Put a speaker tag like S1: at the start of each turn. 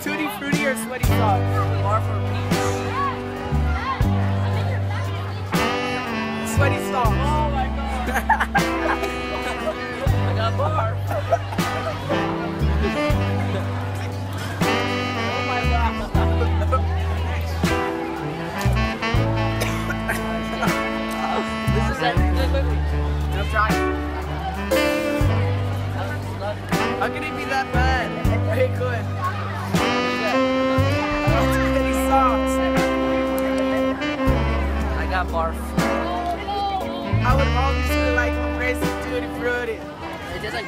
S1: Tutti Frutti or Sweaty Socks?
S2: Barf or Peach.
S1: Sweaty Socks.
S2: Oh my god. I got bar. oh my god. this is actually
S1: I'm trying. How can it be that bad? Hey, good.
S2: I barf.
S1: I would always like racing Tutti Frutti.
S2: It just like